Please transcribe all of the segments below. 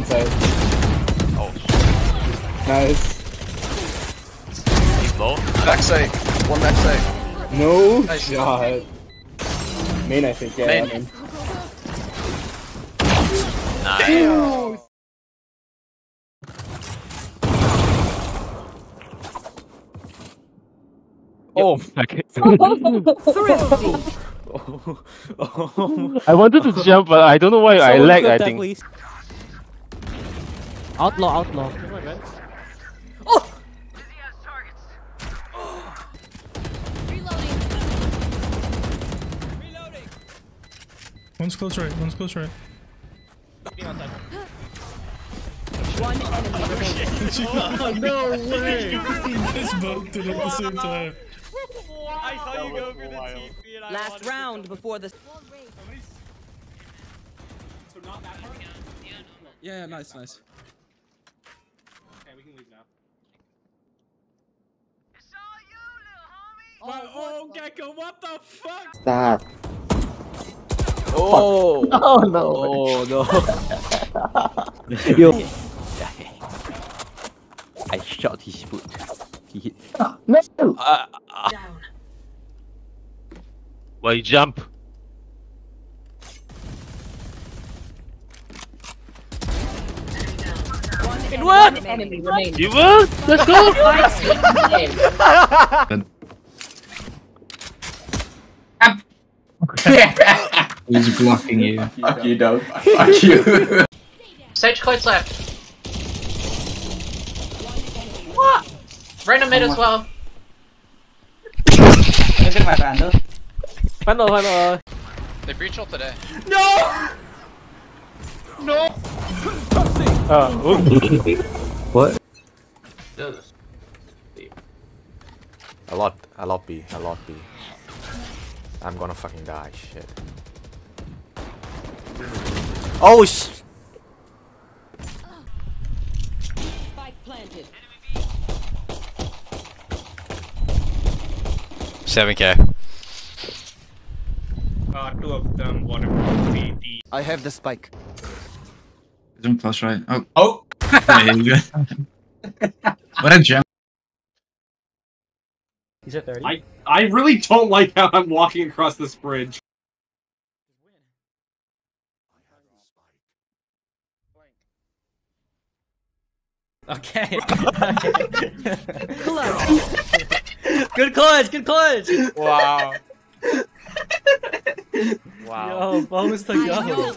Outside. Oh, Nice. he's low. Backside. One backside. No Nice. shot. Main, I think. Yeah. Main. I mean. Nice. Oh, okay. Thrifty. I wanted to jump, but I don't know why I lag. I think. Outlaw, outlaw. Oh! Reloading. Reloading. One's close right, one's close right. One enemy oh, remaining. oh, no way! This both did it at the same time. Wow. I saw you go for the TP and I Last round before the. So not that part? Yeah, yeah, nice, nice. Okay, we can leave now. Oh, oh, Gekko, what the fuck? Stop. Oh. Oh no. Oh no. Yo. I shot his foot. He hit. No. Uh, uh, why you jump? One. You will? Let's go. He's blocking you. Fuck you, dog. Fuck you. Sage close left. What? Random mid as well. Look at my vandal. Final, final. They breach ult today. Uh, What? A lot, a lot B, a lot B. I'm gonna fucking die, shit. Oh sh! Spike planted. 7k. Uh, two of them, one of them, D. I have the spike. He's on close right. Oh, Oh! yeah, he's good. what a gem. He's at 30. I I really don't like how I'm walking across this bridge. Okay. Close. good clutch, good clutch. Wow. wow. Yo, bows to I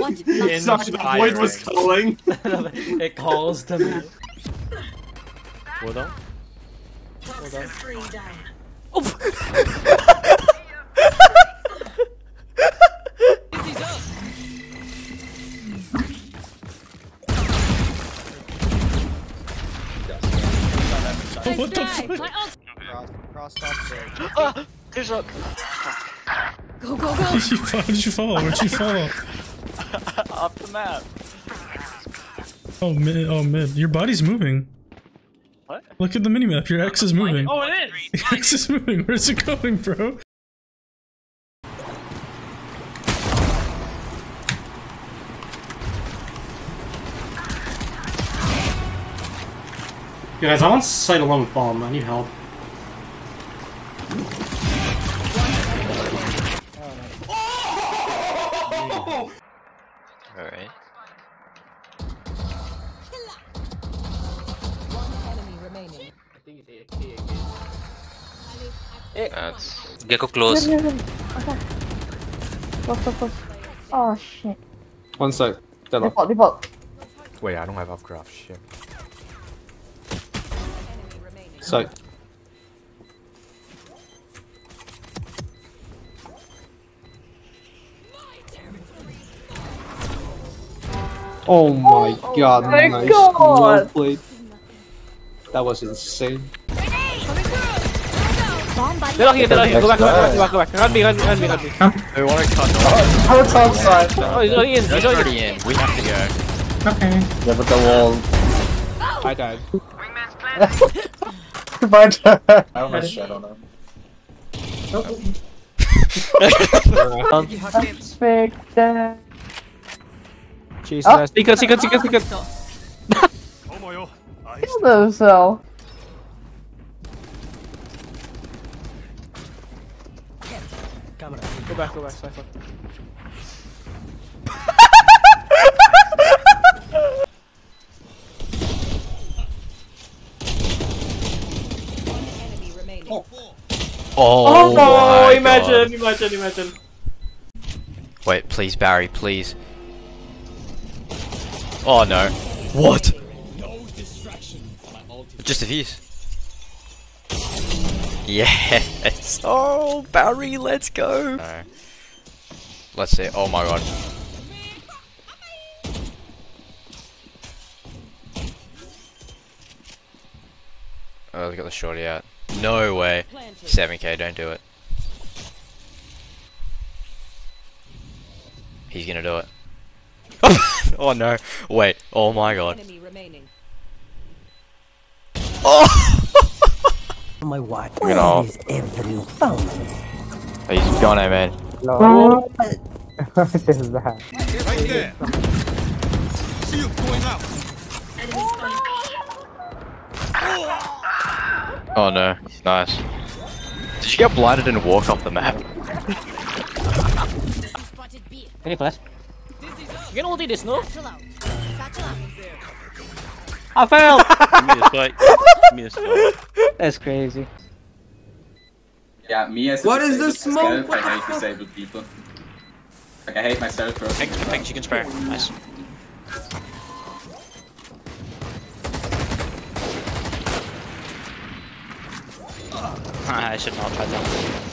know. go. What? Such the void was calling. it calls to me. hold on. Oh. what the fuck? Ah, go, go, go. Did you fall? Did you fall? Where'd you fall? Off the map. Oh mid. Oh mid. Your body's moving. What? Look at the minimap. Your X is moving. Oh, it is. Your X is moving. Where's it going, bro? Guys, I'm on site alone with bomb. I need help. That's Gekko close. close. Oh shit. One side. Tell Default, default. Wait, I don't have updraft, shit. Enemy remaining. Side. Oh my oh, oh god, my nice. God. Well played. That was insane. They're not here, they're not here. Go back, go back, go back, go back. Run me, run me, run me, run me. We want to cut How it's outside. Oh, he's already in, he's already already in. We have to go. Okay. Yeah, but the wall. Oh. I died. My turn. I almost shot on him. Perfect. Jesus. Oh. Secret, secret, secret, secret. Kill themselves. Go back, go back, Cypher. Enemy remaining. Oh, Oh, my imagine, God. imagine, imagine. Wait, please, Barry, please. Oh no. What? No Just a fuse. Yes. Oh, Barry, let's go. No. Let's see. Oh my god. Oh, let's get the shorty out. No way. 7k, don't do it. He's gonna do it. oh no. Wait. Oh my god. Enemy remaining. Oh! My wife. Look at all. Where is every phone? He's gone, eh, man. What is that? Right there. See you going out. Oh no. Nice. Did you get blinded and walk off the map? Any flash? You can ulti this, no? I failed! That's crazy. Yeah, me as a What is the disabled smoke? What I hate fuck? disabled people. Like I hate myself, bro. Thanks, thanks, you can spare. Nice. I should not try that.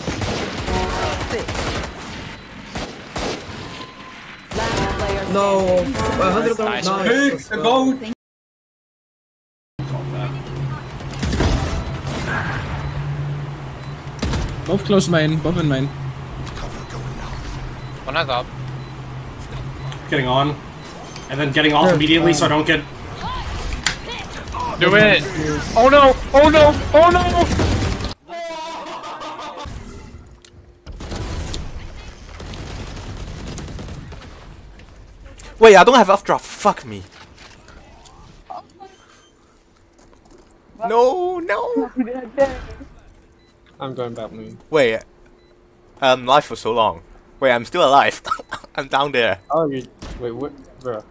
No. standing. 100 Nice. nice. the Both close main, both in main. One has up. Getting on. And then getting off immediately so I don't get Do it! Oh no! Oh no! Oh no! Wait, I don't have updraft. Fuck me. No, no. I'm going back moon. Wait, um, I'm live for so long. Wait, I'm still alive. I'm down there. Oh, you. Wait, what? Bro.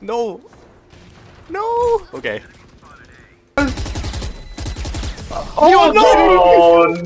No. No. Okay. Oh no!